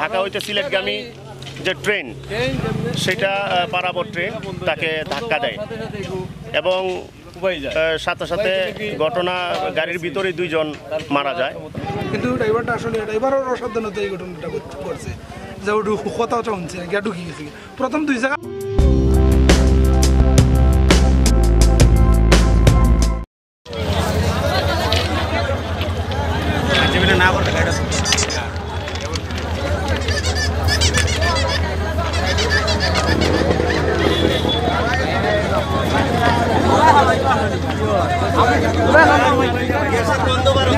ঢাকা হইতে সিলেটগামী যে ট্রেন, সেটা পারাবর ট্রেন তাকে ধাক্কা দেয়। এবং সাথে সাথে ঘটনা গাড়ির ভিতরে দুইজন মারা যায়। কিন্তু ড্রাইভারটা আসলে ড্রাইভারের অসাবধানতা এই ঘটনাটা করছে। যে কথা শুনছে প্রথম দুই জায়গা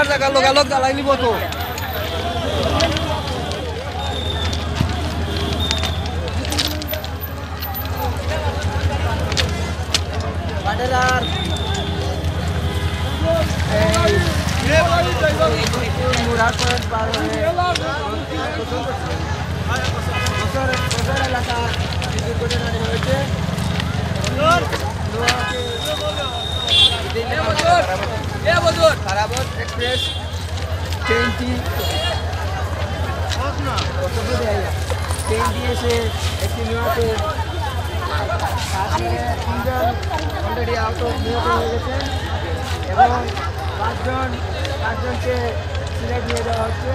তিন কিলোমিটার জায়গা লগালগ জ্বালাই নিব তো খারাপত এক্সপ্রেস ট্রেনটি ট্রেনটি এসে একটি নিহত তিনজন অলরেডি আহত নিহত হয়ে গেছে এবং পাঁচজন পাঁচজনকে সিলেট নিয়ে যাওয়া হচ্ছে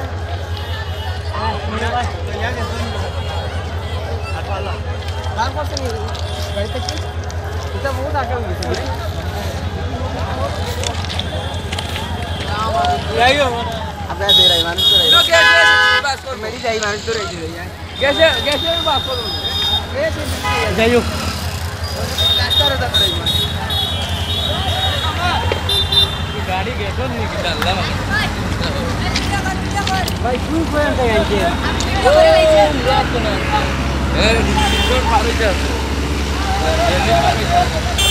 এটা বহুত আগে হয়ে গেছে আপনারা বেরাই মানুষ তো মেরি যাই মানুষ তো রয়েছে গেছে গেছে বাস করুন যাই হোক রাস্তার তারপরে গাড়ি গেছো নি কি ডাললাম ভাই কি করেন তাই আইছে এই ডিস্ট্রিক্ট পার হইছে দিল্লি পার হইছে পরিচিত সিএনজি দিছিলাম বাদে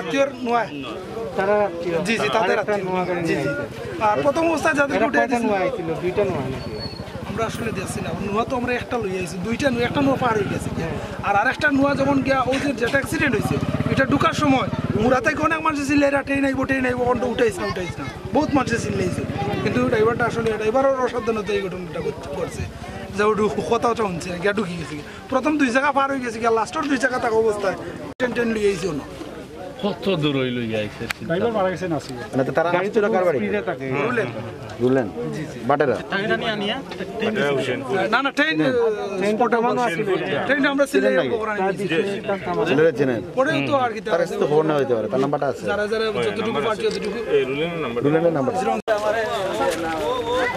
আত্মীয়র নোয়া তারা জি জি তাদের জি জি। আর প্রথম অবস্থায় যাদের উঠে নোয়া আইছিল? দুইটা নোয়া নাকি? আমরা আসলে দেখছি না। নোয়া তো আমরা একটা লই আইছি। দুইটা নোয়া একটা নোয়া পার হয়ে গেছে। আর আরেকটা নোয়া যখন গিয়া ওই যে যেটা অ্যাক্সিডেন্ট হয়েছে এটা ঢুকার সময় মুরা থেকে অনেক মানুষ ছিল এরা ট্রেন আইব ট্রেন আইব কোনটা উঠাইছে না উঠাইছে না। বহুত মানুষ চিল্লাইছে কিন্তু ড্রাইভারটা আসলে ড্রাইভারের অসাবধানতা এই ঘটনাটা করছে যে ওটু কথাটা গিয়া ঢুকি গেছে। প্রথম দুই জায়গা পার হয়ে গেছে গিয়া লাস্টের দুই জায়গা থাকা অবস্থায় ট্রেন ট্রেন লই আইছে না কত দূর হইল আইছে ড্রাইভার মারা গেছে নাসি মানে তো তারা আসছিল কার বাড়ি স্পিডে থাকে। বুঝলেন বাটেরা না না ট্রেন স্পটে মানুষ ট্রেন আমরা সিলেট ছেলেরা চেনেন পরে তো আর কি তার তো খবর নেওয়া হইতে পারে তার নাম্বারটা আছে। যারা যারা যতটুকু পারছি ততটুকু রুলেনের নাম্বার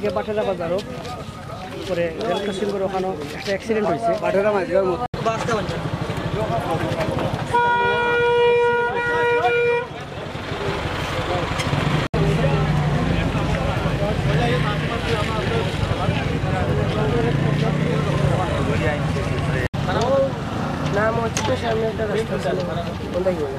আগে বাটারা বাজারও পরে রেল ক্রসিং করে ওখানে একটা অ্যাক্সিডেন্ট হয়েছে। বাটারা মাঝগার মধ্যে নাম হচ্ছে সামনে একটা রাস্তা কোনটা কি বলে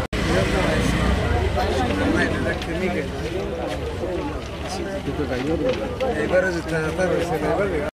Hay barrios de tratar, se me va a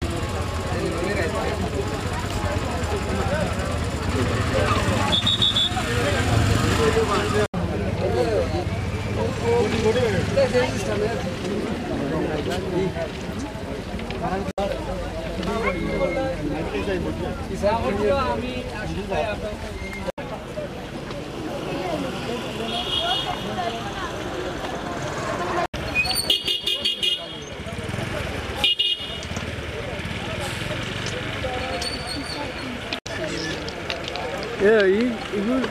Yeah, he, he good.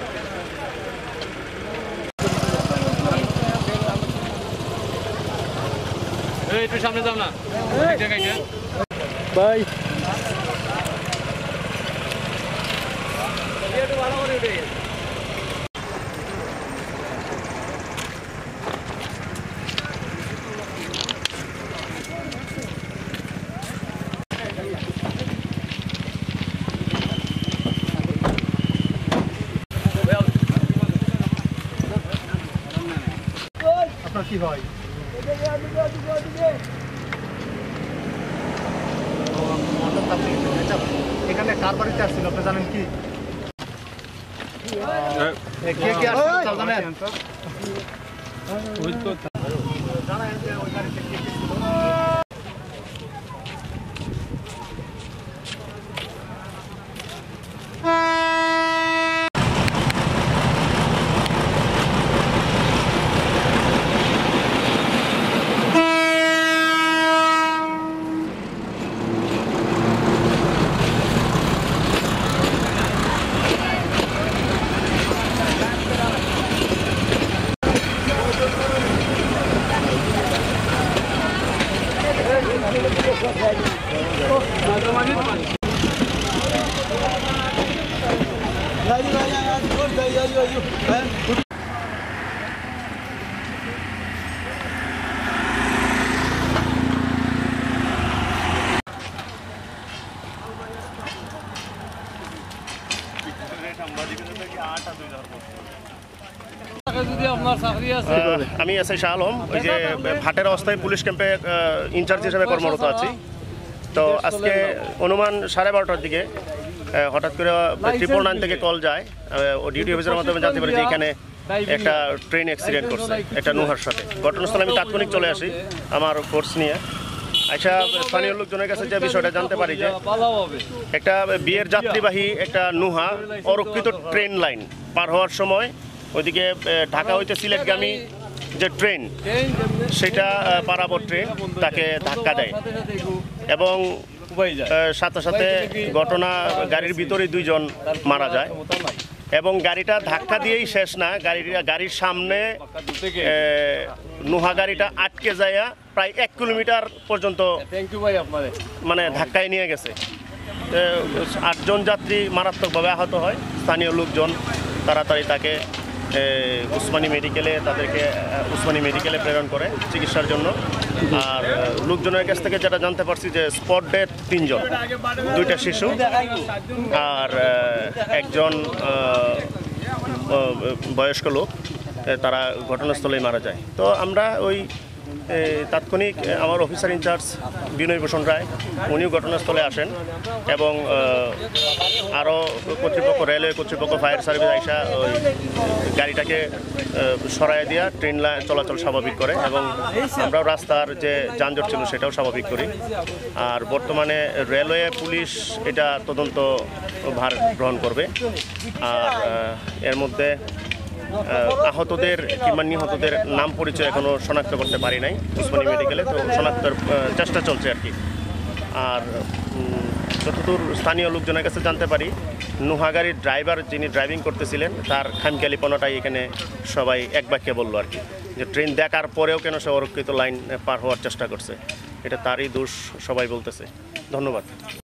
Ê, tôi xăm lên xăm nè. Đi chơi ngay chứ. Bye. Đi đi vào nó đi đi. কি হয় এখানে কার বাড়িতে আসছিল আপনি জানেন কি? কে কে আসছিল জানেন? জানেন আমি এস শাহ আলম ওই যে ভাটের অস্থায়ী পুলিশ ক্যাম্পে ইনচার্জ হিসেবে কর্মরত আছি। তো আজকে অনুমান সাড়ে বারোটার দিকে হঠাৎ করে ট্রিপল নাইন থেকে কল যায়। ডিউটি অফিসের মাধ্যমে জানতে পারি যে এখানে একটা ট্রেন অ্যাক্সিডেন্ট করছে একটা নুহার সাথে। ঘটনাস্থলে আমি তাৎক্ষণিক চলে আসি আমার ফোর্স নিয়ে। আচ্ছা স্থানীয় লোকজনের কাছে যে বিষয়টা জানতে পারি যে একটা বিয়ের যাত্রীবাহী একটা নুহা অরক্ষিত ট্রেন লাইন পার হওয়ার সময় ওইদিকে ঢাকা হইতে সিলেটগামী যে ট্রেন সেটা পারাবর ট্রেন তাকে ধাক্কা দেয়। এবং সাথে সাথে ঘটনা গাড়ির ভিতরে দুইজন মারা যায়। এবং গাড়িটা ধাক্কা দিয়েই শেষ না গাড়ির গাড়ির সামনে নুহা গাড়িটা আটকে যায় প্রায় এক কিলোমিটার পর্যন্ত মানে ধাক্কায় নিয়ে গেছে। আটজন যাত্রী মারাত্মকভাবে আহত হয়। স্থানীয় লোকজন তাড়াতাড়ি তাকে উসমানী মেডিকেলে তাদেরকে উসমানী মেডিকেলে প্রেরণ করে চিকিৎসার জন্য। আর, লোকজনের কাছ থেকে যেটা জানতে পারছি যে স্পট ডেথ তিনজন, দুইটা শিশু। আর একজন বয়স্ক লোক তারা ঘটনাস্থলেই মারা যায়। তো আমরা ওই তাৎক্ষণিক আমার অফিসার ইনচার্জ বিনয় ভূষণ রায়, উনিও ঘটনাস্থলে আসেন এবং আরও কর্তৃপক্ষ, রেলওয়ে কর্তৃপক্ষ, ফায়ার সার্ভিস আইসা ওই গাড়িটাকে সরাই দিয়া ট্রেন চলাচল স্বাভাবিক করে এবং আমরাও রাস্তার যে যানজট ছিল সেটাও স্বাভাবিক করি। আর বর্তমানে রেলওয়ে পুলিশ এটা তদন্ত ভার গ্রহণ করবে। আর এর মধ্যে আহতদের কিংবা নিহতদের নাম পরিচয় এখনও শনাক্ত করতে পারি নাই। উসমানী মেডিকেলে, তো শনাক্তের চেষ্টা চলছে আর কি। আর যতদূর স্থানীয় লোকজনের কাছে জানতে পারি নুহা গাড়ির ড্রাইভার যিনি ড্রাইভিং করতেছিলেন, তার খামখেয়ালিপনাটাই এখানে সবাই এক বাক্যে বলল আর কি, যে ট্রেন দেখার পরেও কেন সে অরক্ষিত লাইন পার হওয়ার চেষ্টা করছে। এটা তারই দোষ, সবাই বলতেছে। ধন্যবাদ।